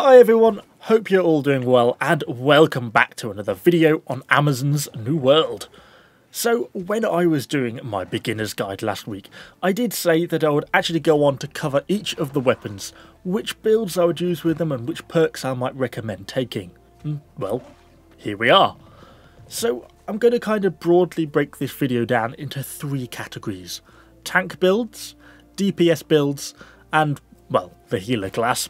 Hi everyone, hope you're all doing well and welcome back to another video on Amazon's New World. So when I was doing my beginner's guide last week, I did say that I would actually go on to cover each of the weapons, which builds I would use with them and which perks I might recommend taking. Hmm, well, here we are. So I'm going to kind of broadly break this video down into three categories. Tank builds, DPS builds, and, well, the healer class.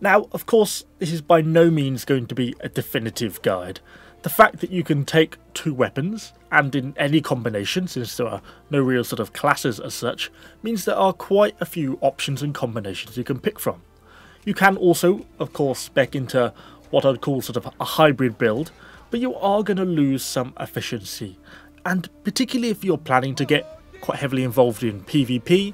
Now, of course, this is by no means going to be a definitive guide. The fact that you can take two weapons, and in any combination, since there are no real sort of classes as such, means there are quite a few options and combinations you can pick from. You can also, of course, spec into what I'd call sort of a hybrid build, but you are going to lose some efficiency. And particularly if you're planning to get quite heavily involved in PvP,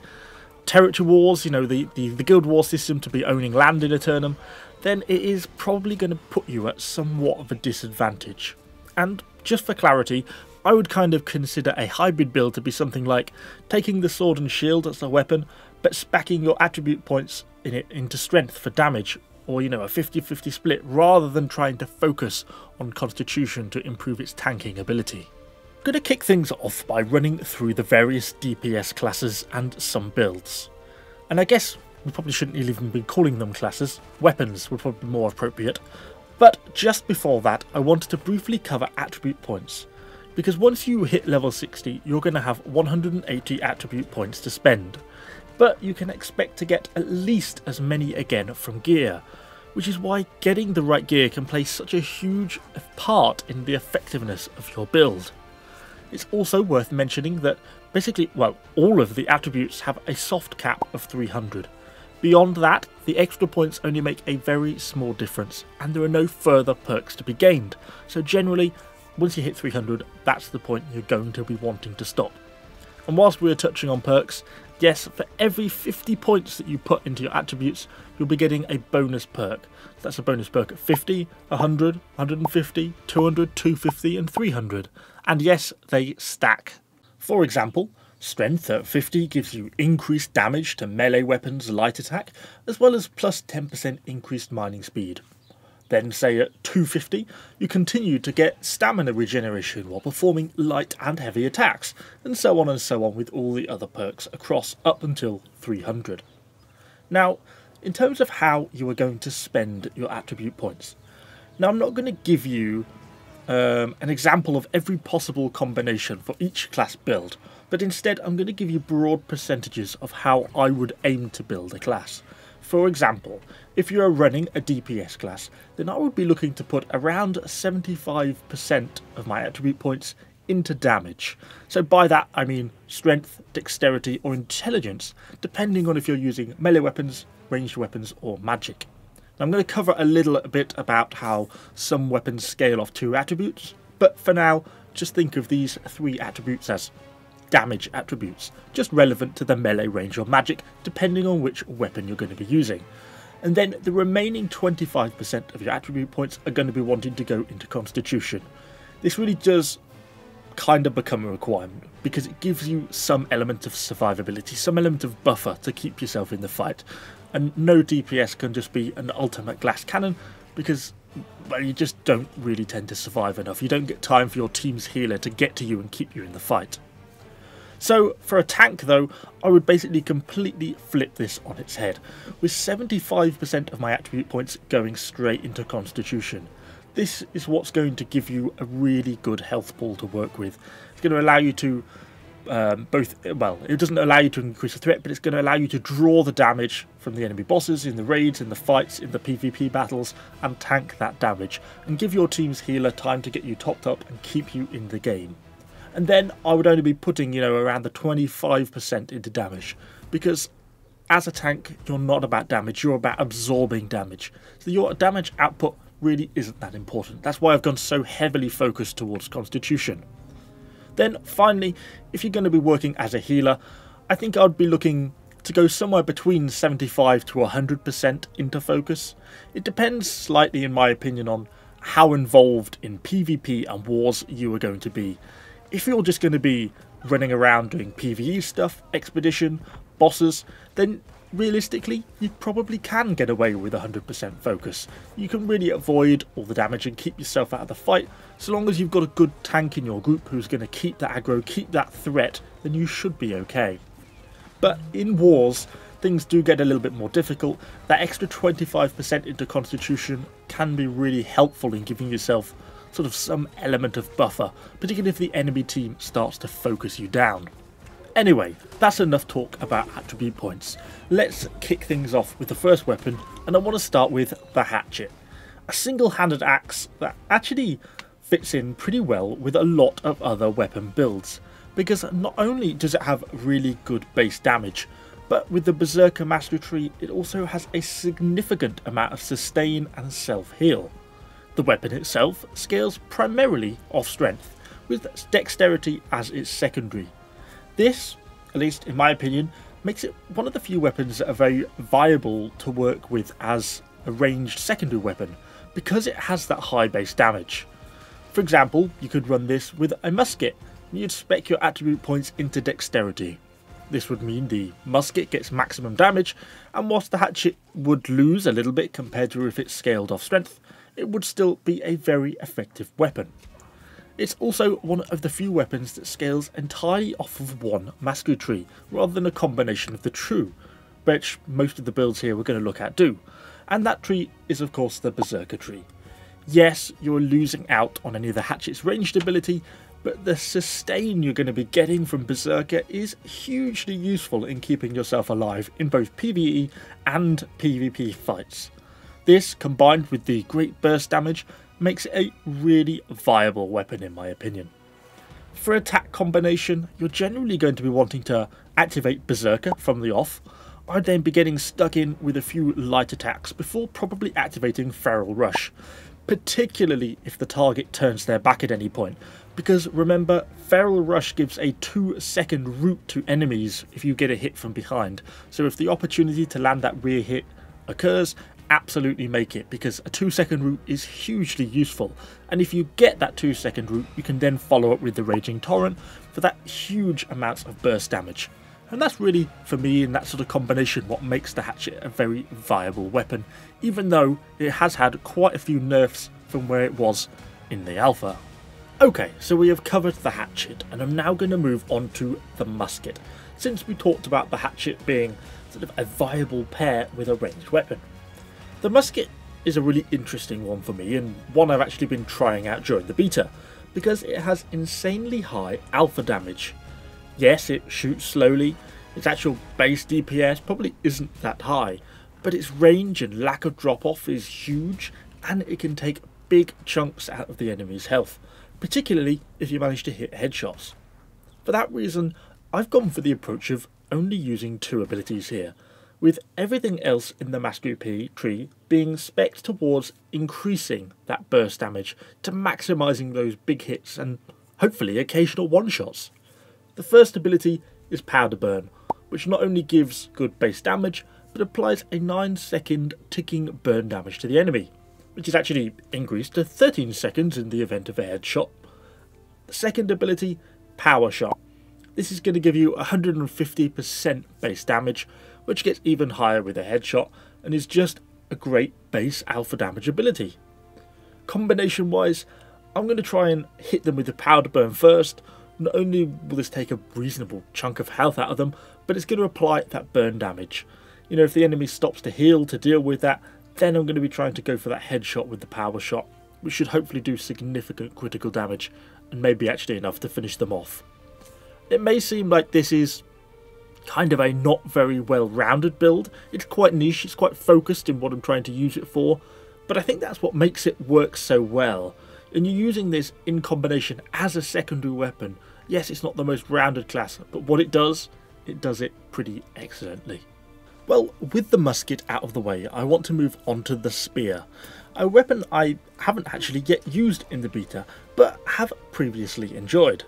territory wars, you know, the, the, the guild war system to be owning land in Aeternum, then it is probably going to put you at somewhat of a disadvantage. And just for clarity, I would kind of consider a hybrid build to be something like taking the sword and shield as a weapon, but spacking your attribute points in it into strength for damage, or you know, a 50-50 split, rather than trying to focus on constitution to improve its tanking ability. To kick things off by running through the various DPS classes and some builds. And I guess we probably shouldn't even be calling them classes, weapons would probably be more appropriate. But just before that, I wanted to briefly cover attribute points. Because once you hit level 60, you're going to have 180 attribute points to spend. But you can expect to get at least as many again from gear, which is why getting the right gear can play such a huge part in the effectiveness of your build. It's also worth mentioning that basically, well, all of the attributes have a soft cap of 300. Beyond that, the extra points only make a very small difference, and there are no further perks to be gained. So generally, once you hit 300, that's the point you're going to be wanting to stop. And whilst we're touching on perks, yes, for every 50 points that you put into your attributes, you'll be getting a bonus perk. That's a bonus perk at 50, 100, 150, 200, 250 and 300 and yes, they stack. For example, Strength at 50 gives you increased damage to melee weapons light attack, as well as plus 10% increased mining speed. Then, say at 250, you continue to get stamina regeneration while performing light and heavy attacks, and so on and so on with all the other perks across up until 300. Now, in terms of how you are going to spend your attribute points, now I'm not going to give you um, an example of every possible combination for each class build, but instead I'm going to give you broad percentages of how I would aim to build a class. For example, if you are running a DPS class, then I would be looking to put around 75% of my attribute points into damage. So by that I mean strength, dexterity or intelligence, depending on if you're using melee weapons, ranged weapons or magic. I'm going to cover a little bit about how some weapons scale off two attributes, but for now, just think of these three attributes as damage attributes, just relevant to the melee range or magic, depending on which weapon you're going to be using. And then the remaining 25% of your attribute points are going to be wanting to go into Constitution. This really does kind of become a requirement because it gives you some element of survivability, some element of buffer to keep yourself in the fight and no DPS can just be an ultimate glass cannon because well, you just don't really tend to survive enough. You don't get time for your team's healer to get to you and keep you in the fight. So for a tank though, I would basically completely flip this on its head, with 75% of my attribute points going straight into Constitution. This is what's going to give you a really good health pool to work with. It's going to allow you to um, both well it doesn't allow you to increase the threat but it's going to allow you to draw the damage from the enemy bosses in the raids in the fights in the pvp battles and tank that damage and give your team's healer time to get you topped up and keep you in the game. And then i would only be putting you know around the 25% into damage because as a tank you're not about damage you're about absorbing damage. So your damage output really isn't that important. That's why i've gone so heavily focused towards constitution then finally, if you're going to be working as a healer, I think I'd be looking to go somewhere between 75 to 100% into focus. It depends slightly in my opinion on how involved in PvP and wars you are going to be. If you're just going to be running around doing PvE stuff, expedition, bosses, then realistically, you probably can get away with 100% focus. You can really avoid all the damage and keep yourself out of the fight, so long as you've got a good tank in your group who's going to keep that aggro, keep that threat, then you should be okay. But in wars, things do get a little bit more difficult. That extra 25% into Constitution can be really helpful in giving yourself sort of some element of buffer, particularly if the enemy team starts to focus you down. Anyway, that's enough talk about attribute points. Let's kick things off with the first weapon, and I want to start with the hatchet. A single-handed axe that actually fits in pretty well with a lot of other weapon builds, because not only does it have really good base damage, but with the Berserker Mastery Tree it also has a significant amount of sustain and self-heal. The weapon itself scales primarily off strength, with dexterity as its secondary, this, at least in my opinion, makes it one of the few weapons that are very viable to work with as a ranged secondary weapon because it has that high base damage. For example, you could run this with a musket and you'd spec your attribute points into dexterity. This would mean the musket gets maximum damage, and whilst the hatchet would lose a little bit compared to if it's scaled off strength, it would still be a very effective weapon. It's also one of the few weapons that scales entirely off of one mastery tree, rather than a combination of the two, which most of the builds here we're going to look at do. And that tree is of course the Berserker tree. Yes, you're losing out on any of the hatchet's ranged ability, but the sustain you're going to be getting from Berserker is hugely useful in keeping yourself alive in both PvE and PvP fights. This, combined with the great burst damage, makes it a really viable weapon in my opinion. For attack combination, you're generally going to be wanting to activate Berserker from the off. I'd then be getting stuck in with a few light attacks before probably activating Feral Rush, particularly if the target turns their back at any point, because remember, Feral Rush gives a 2 second rout to enemies if you get a hit from behind, so if the opportunity to land that rear hit occurs, absolutely make it because a 2 second rout is hugely useful and if you get that 2 second rout you can then follow up with the Raging Torrent for that huge amounts of burst damage. And that's really, for me, in that sort of combination, what makes the Hatchet a very viable weapon, even though it has had quite a few nerfs from where it was in the alpha. Okay, so we have covered the Hatchet, and I'm now going to move on to the Musket, since we talked about the Hatchet being sort of a viable pair with a ranged weapon. The musket is a really interesting one for me and one I've actually been trying out during the beta because it has insanely high alpha damage. Yes, it shoots slowly, its actual base DPS probably isn't that high, but its range and lack of drop off is huge and it can take big chunks out of the enemy's health, particularly if you manage to hit headshots. For that reason, I've gone for the approach of only using two abilities here, with everything else in the Mastery tree being spec towards increasing that burst damage to maximising those big hits and hopefully occasional one-shots. The first ability is Powder Burn, which not only gives good base damage, but applies a 9 second ticking burn damage to the enemy, which is actually increased to 13 seconds in the event of a headshot. The second ability, Power Shot. This is going to give you 150% base damage, which gets even higher with a headshot and is just a great base alpha damage ability. Combination wise, I'm going to try and hit them with the powder burn first. Not only will this take a reasonable chunk of health out of them, but it's going to apply that burn damage. You know, if the enemy stops to heal to deal with that, then I'm going to be trying to go for that headshot with the power shot, which should hopefully do significant critical damage and maybe actually enough to finish them off. It may seem like this is kind of a not very well rounded build. It's quite niche, it's quite focused in what I'm trying to use it for, but I think that's what makes it work so well. And you're using this in combination as a secondary weapon. Yes, it's not the most rounded class, but what it does, it does it pretty excellently. Well, with the musket out of the way, I want to move on to the spear, a weapon I haven't actually yet used in the beta, but have previously enjoyed.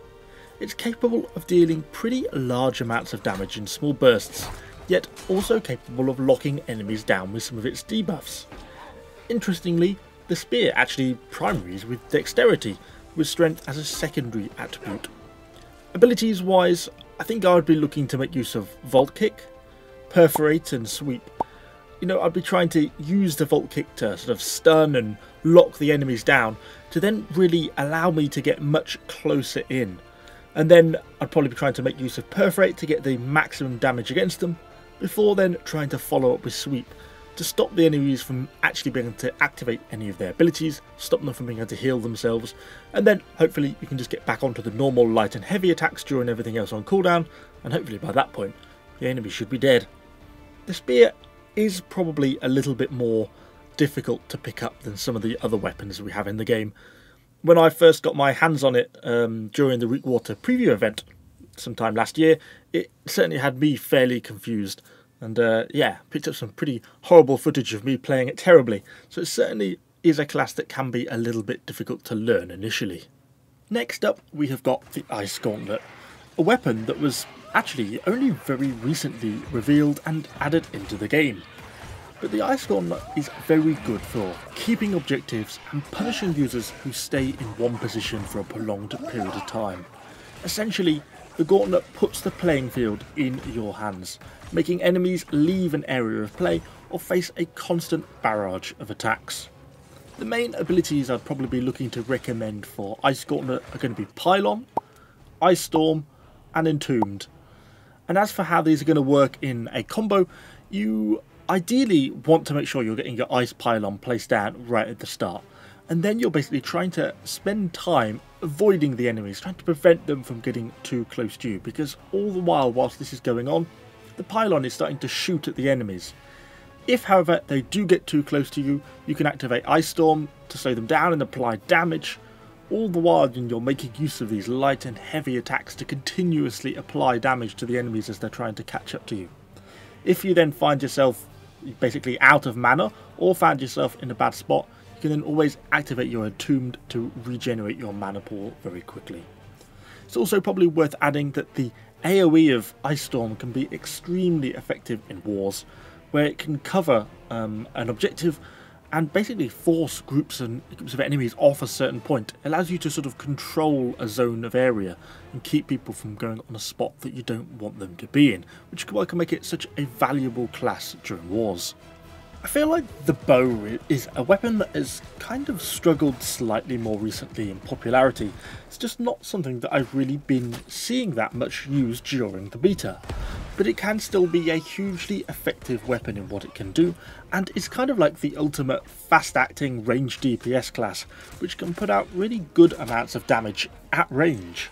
It's capable of dealing pretty large amounts of damage in small bursts, yet also capable of locking enemies down with some of its debuffs. Interestingly, the spear actually primaries with dexterity, with strength as a secondary attribute. Abilities wise, I think I would be looking to make use of Vault Kick. perforate and sweep, you know, I'd be trying to use the vault kick to sort of stun and lock the enemies down to then really allow me to get much closer in. And then I'd probably be trying to make use of perforate to get the maximum damage against them, before then trying to follow up with sweep to stop the enemies from actually being able to activate any of their abilities, stop them from being able to heal themselves, and then hopefully you can just get back onto the normal light and heavy attacks during everything else on cooldown, and hopefully by that point the enemy should be dead. The spear is probably a little bit more difficult to pick up than some of the other weapons we have in the game. When I first got my hands on it um, during the Rootwater preview event sometime last year, it certainly had me fairly confused. And uh, yeah, picked up some pretty horrible footage of me playing it terribly. So it certainly is a class that can be a little bit difficult to learn initially. Next up, we have got the Ice Gauntlet, a weapon that was actually only very recently revealed and added into the game. But the Ice Gauntlet is very good for keeping objectives and punishing users who stay in one position for a prolonged period of time. Essentially, the Gauntlet puts the playing field in your hands, making enemies leave an area of play or face a constant barrage of attacks. The main abilities I'd probably be looking to recommend for Ice Gauntlet are going to be Pylon, Ice Storm, and Entombed. And as for how these are going to work in a combo, you ideally want to make sure you're getting your ice pylon placed down right at the start. And then you're basically trying to spend time avoiding the enemies, trying to prevent them from getting too close to you. Because all the while, whilst this is going on, the pylon is starting to shoot at the enemies. If, however, they do get too close to you, you can activate Ice Storm to slow them down and apply damage, all the while you're making use of these light and heavy attacks to continuously apply damage to the enemies as they're trying to catch up to you. If you then find yourself basically out of mana or found yourself in a bad spot, you can then always activate your Entombed to regenerate your mana pool very quickly. It's also probably worth adding that the AoE of Ice Storm can be extremely effective in wars, where it can cover um, an objective and basically force groups and groups of enemies off a certain point. It allows you to sort of control a zone of area and keep people from going on a spot that you don't want them to be in, which can make it such a valuable class during wars. I feel like the bow is a weapon that has kind of struggled slightly more recently in popularity. It's just not something that I've really been seeing that much used during the beta. But it can still be a hugely effective weapon in what it can do, and it's kind of like the ultimate fast-acting range DPS class, which can put out really good amounts of damage at range.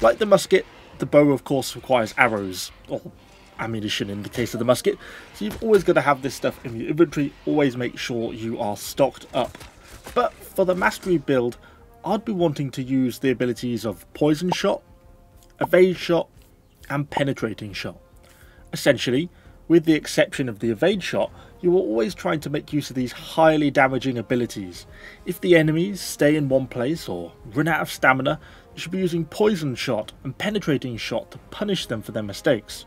Like the musket, the bow of course requires arrows, or ammunition in the case of the musket. So you've always got to have this stuff in your inventory, always make sure you are stocked up. But for the mastery build, I'd be wanting to use the abilities of poison shot, evade shot, and penetrating shot. Essentially, with the exception of the evade shot, you are always trying to make use of these highly damaging abilities. If the enemies stay in one place or run out of stamina, you should be using poison shot and penetrating shot to punish them for their mistakes.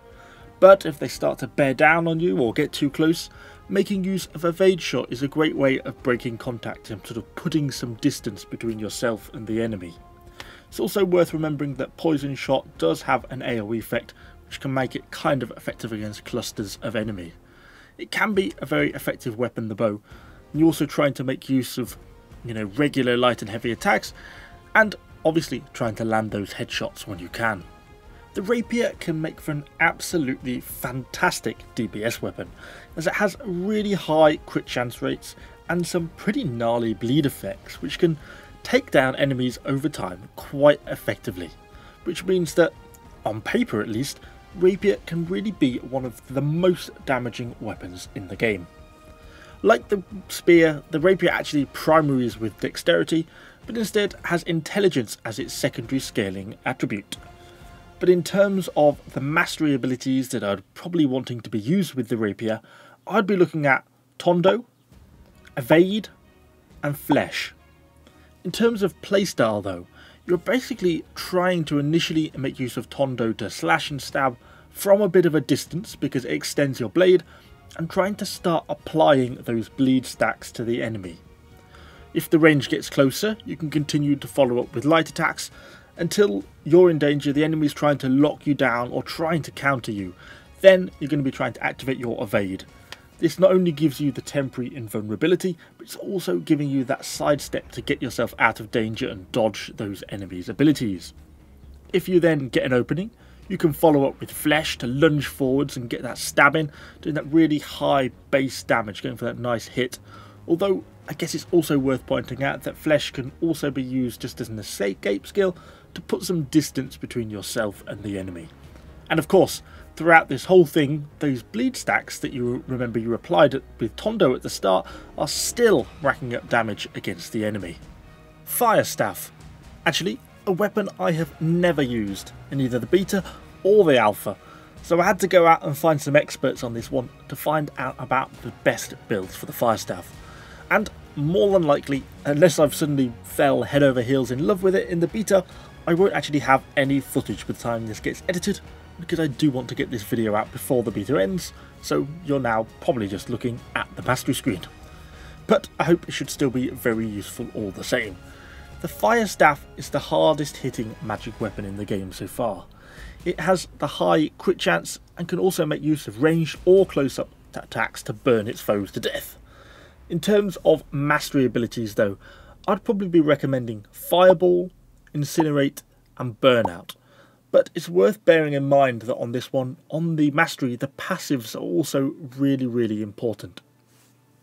But if they start to bear down on you or get too close, making use of evade shot is a great way of breaking contact and sort of putting some distance between yourself and the enemy. It's also worth remembering that poison shot does have an AoE effect which can make it kind of effective against clusters of enemy. It can be a very effective weapon, the bow, and you're also trying to make use of you know regular light and heavy attacks and obviously trying to land those headshots when you can. The rapier can make for an absolutely fantastic DPS weapon, as it has really high crit chance rates and some pretty gnarly bleed effects which can take down enemies over time quite effectively, which means that, on paper at least, Rapier can really be one of the most damaging weapons in the game. Like the spear, the rapier actually primaries with dexterity, but instead has intelligence as its secondary scaling attribute. But in terms of the mastery abilities that I'd probably wanting to be used with the rapier, I'd be looking at Tondo, Evade, and Fleche. In terms of playstyle though, you're basically trying to initially make use of Tondo to slash and stab from a bit of a distance because it extends your blade, and trying to start applying those bleed stacks to the enemy. If the range gets closer, you can continue to follow up with light attacks until you're in danger, the enemy is trying to lock you down or trying to counter you, then you're going to be trying to activate your evade. This not only gives you the temporary invulnerability, but it's also giving you that sidestep to get yourself out of danger and dodge those enemies' abilities. If you then get an opening, you can follow up with Fleche to lunge forwards and get that stabbing, doing that really high base damage, going for that nice hit. Although, I guess it's also worth pointing out that Fleche can also be used just as an escape skill to put some distance between yourself and the enemy. And of course, throughout this whole thing, those bleed stacks that you remember you applied with Tondo at the start are still racking up damage against the enemy. Fire Staff. Actually, a weapon I have never used in either the beta or the alpha, so I had to go out and find some experts on this one to find out about the best builds for the Fire Staff. And more than likely, unless I've suddenly fell head over heels in love with it in the beta, I won't actually have any footage by the time this gets edited because I do want to get this video out before the beta ends, so you're now probably just looking at the mastery screen. But I hope it should still be very useful all the same. The Fire Staff is the hardest hitting magic weapon in the game so far. It has the high crit chance and can also make use of ranged or close up attacks to burn its foes to death. In terms of mastery abilities though, I'd probably be recommending Fireball, Incinerate and burn out. but it's worth bearing in mind that on this one, on the mastery, the passives are also really, really important.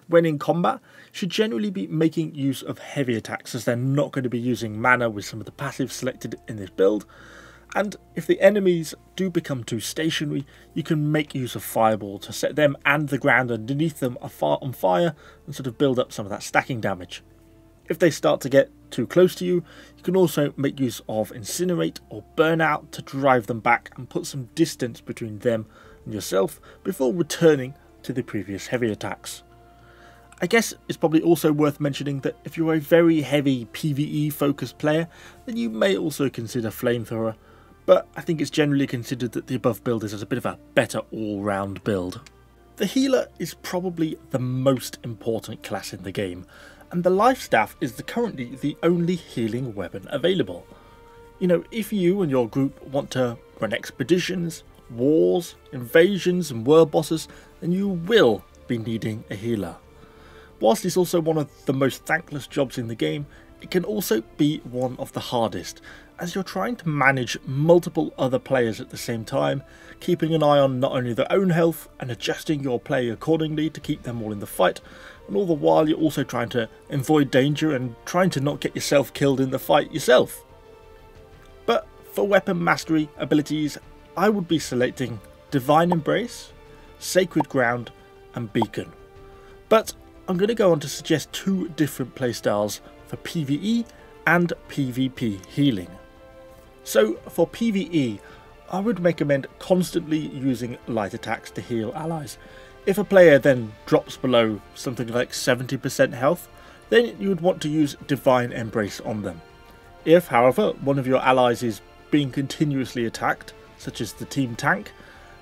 When in combat, should generally be making use of heavy attacks as they're not going to be using mana with some of the passives selected in this build. And if the enemies do become too stationary, you can make use of Fireball to set them and the ground underneath them on fire and sort of build up some of that stacking damage. If they start to get too close to you, you can also make use of Incinerate or Burnout to drive them back and put some distance between them and yourself before returning to the previous heavy attacks. I guess it's probably also worth mentioning that if you're a very heavy PvE focused player, then you may also consider Flamethrower, but I think it's generally considered that the above build is a bit of a better all round build. The healer is probably the most important class in the game, and the life staff is the, currently the only healing weapon available. You know, if you and your group want to run expeditions, wars, invasions and world bosses, then you will be needing a healer. Whilst it's also one of the most thankless jobs in the game, it can also be one of the hardest, as you're trying to manage multiple other players at the same time, keeping an eye on not only their own health and adjusting your play accordingly to keep them all in the fight, and all the while you're also trying to avoid danger and trying to not get yourself killed in the fight yourself. But for weapon mastery abilities, I would be selecting Divine Embrace, Sacred Ground, and Beacon. But I'm going to go on to suggest two different playstyles for PvE and PvP healing. So for PvE, I would recommend constantly using light attacks to heal allies. If a player then drops below something like 70% health, then you would want to use Divine Embrace on them. If, however, one of your allies is being continuously attacked, such as the team tank,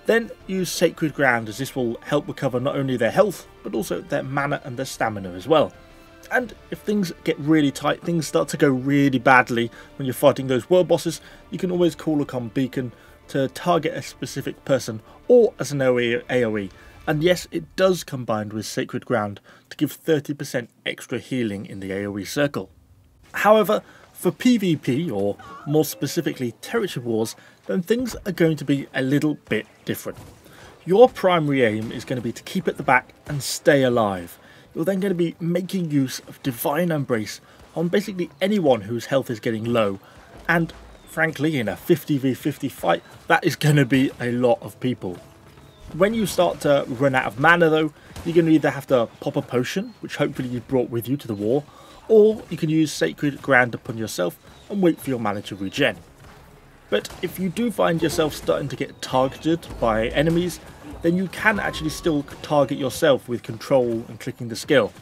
then use Sacred Ground as this will help recover not only their health, but also their mana and their stamina as well. And if things get really tight, things start to go really badly when you're fighting those world bosses, you can always call upon Beacon to target a specific person or as an AoE and yes, it does combine with Sacred Ground to give 30% extra healing in the AoE circle. However, for PvP, or more specifically Territory Wars, then things are going to be a little bit different. Your primary aim is going to be to keep at the back and stay alive. You're then going to be making use of Divine Embrace on basically anyone whose health is getting low, and frankly, in a 50v50 fight, that is going to be a lot of people. When you start to run out of mana though, you're going to either have to pop a potion, which hopefully you've brought with you to the war, or you can use Sacred Ground upon yourself and wait for your mana to regen. But if you do find yourself starting to get targeted by enemies, then you can actually still target yourself with control and clicking the skill.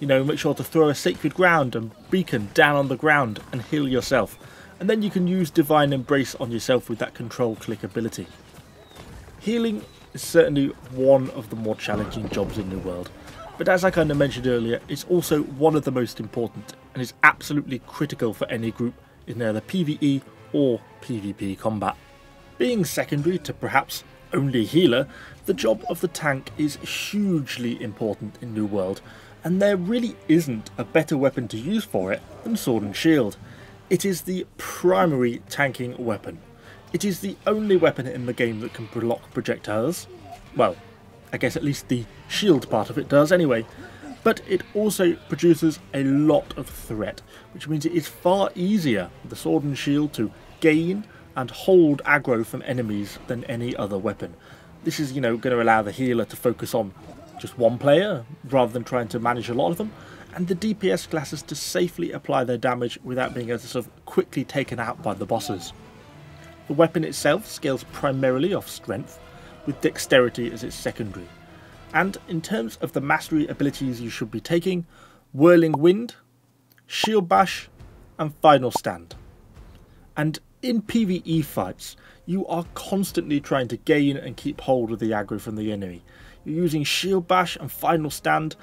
You know, make sure to throw a Sacred Ground and Beacon down on the ground and heal yourself, and then you can use Divine Embrace on yourself with that control click ability. Healing is certainly one of the more challenging jobs in New World. But as I kind of mentioned earlier, it's also one of the most important and is absolutely critical for any group in either PvE or PvP combat. Being secondary to perhaps only healer, the job of the tank is hugely important in New World, and there really isn't a better weapon to use for it than Sword and Shield. It is the primary tanking weapon. It is the only weapon in the game that can block projectiles. Well, I guess at least the shield part of it does anyway. But it also produces a lot of threat, which means it is far easier the sword and shield to gain and hold aggro from enemies than any other weapon. This is, you know, going to allow the healer to focus on just one player rather than trying to manage a lot of them, and the DPS classes to safely apply their damage without being able to sort of quickly taken out by the bosses. The weapon itself scales primarily off strength, with dexterity as its secondary. And in terms of the mastery abilities you should be taking, Whirling Wind, Shield Bash, and Final Stand. And in PvE fights, you are constantly trying to gain and keep hold of the aggro from the enemy. You're using Shield Bash and Final Stand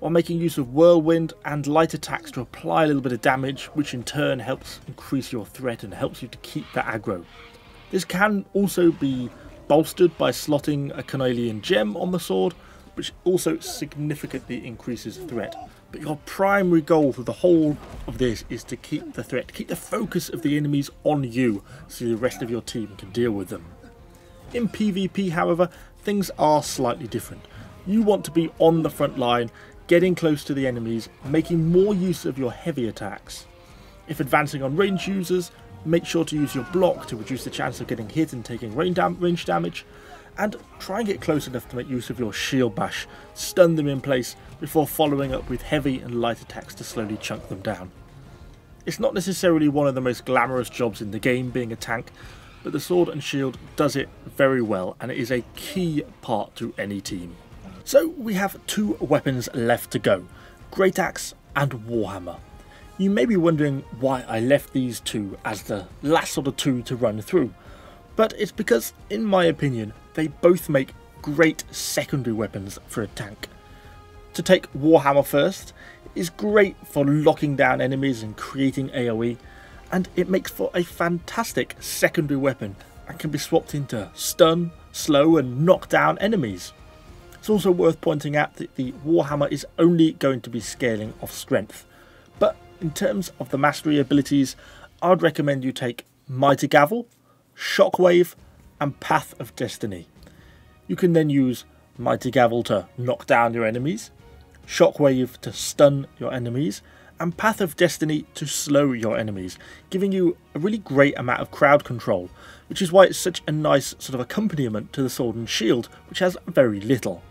while making use of Whirlwind and light attacks to apply a little bit of damage, which in turn helps increase your threat and helps you to keep that aggro. This can also be bolstered by slotting a Carnelian gem on the sword, which also significantly increases threat. But your primary goal for the whole of this is to keep the threat, keep the focus of the enemies on you, so the rest of your team can deal with them. In PvP, however, things are slightly different. You want to be on the front line, getting close to the enemies, making more use of your heavy attacks. If advancing on range users, Make sure to use your block to reduce the chance of getting hit and taking range, dam range damage. And try and get close enough to make use of your shield bash, stun them in place before following up with heavy and light attacks to slowly chunk them down. It's not necessarily one of the most glamorous jobs in the game being a tank, but the sword and shield does it very well and it is a key part to any team. So we have two weapons left to go, Great Axe and Warhammer. You may be wondering why I left these two as the last of the two to run through, but it's because, in my opinion, they both make great secondary weapons for a tank. To take Warhammer first is great for locking down enemies and creating AoE, and it makes for a fantastic secondary weapon and can be swapped into stun, slow and knock down enemies. It's also worth pointing out that the Warhammer is only going to be scaling off strength, but in terms of the mastery abilities, I'd recommend you take Mighty Gavel, Shockwave, and Path of Destiny. You can then use Mighty Gavel to knock down your enemies, Shockwave to stun your enemies, and Path of Destiny to slow your enemies, giving you a really great amount of crowd control, which is why it's such a nice sort of accompaniment to the Sword and Shield, which has very little.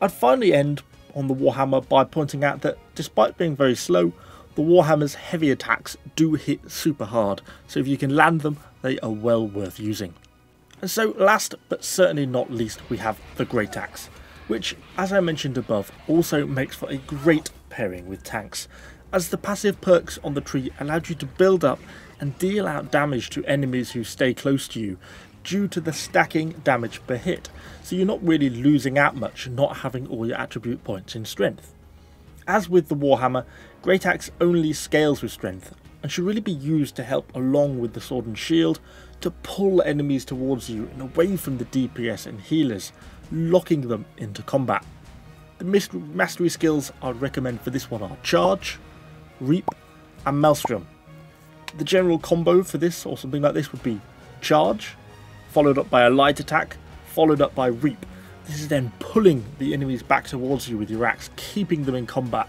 I'd finally end on the Warhammer by pointing out that despite being very slow, the Warhammer's heavy attacks do hit super hard, so if you can land them, they are well worth using. And so last but certainly not least, we have the Great Axe, which, as I mentioned above, also makes for a great pairing with tanks, as the passive perks on the tree allowed you to build up and deal out damage to enemies who stay close to you due to the stacking damage per hit, so you're not really losing out much not having all your attribute points in strength. As with the Warhammer, Great Axe only scales with strength and should really be used to help along with the sword and shield to pull enemies towards you and away from the DPS and healers, locking them into combat. The mastery skills I'd recommend for this one are Charge, Reap and Maelstrom. The general combo for this or something like this would be Charge, followed up by a light attack, followed up by Reap, this is then pulling the enemies back towards you with your axe, keeping them in combat.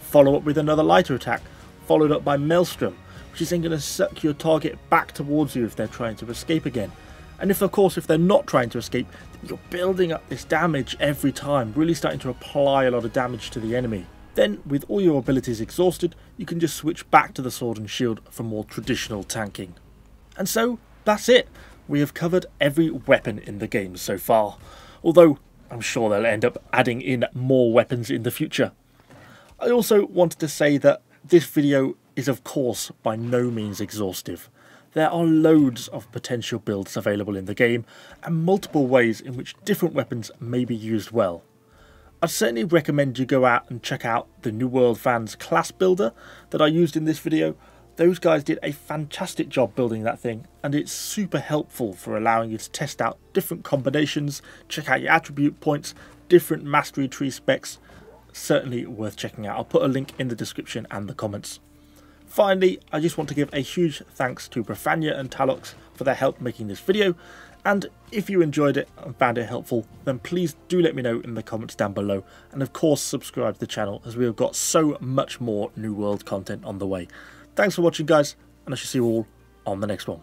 Follow up with another lighter attack, followed up by Maelstrom, which is then going to suck your target back towards you if they're trying to escape again. And if, of course, if they're not trying to escape, you're building up this damage every time, really starting to apply a lot of damage to the enemy. Then, with all your abilities exhausted, you can just switch back to the sword and shield for more traditional tanking. And so, that's it. We have covered every weapon in the game so far although I'm sure they'll end up adding in more weapons in the future. I also wanted to say that this video is of course by no means exhaustive. There are loads of potential builds available in the game and multiple ways in which different weapons may be used well. I'd certainly recommend you go out and check out the New World Fans class builder that I used in this video, those guys did a fantastic job building that thing and it's super helpful for allowing you to test out different combinations, check out your attribute points, different mastery tree specs. Certainly worth checking out. I'll put a link in the description and the comments. Finally, I just want to give a huge thanks to Brefania and Talox for their help making this video. And if you enjoyed it and found it helpful, then please do let me know in the comments down below. And of course, subscribe to the channel as we have got so much more New World content on the way. Thanks for watching, guys, and I shall see you all on the next one.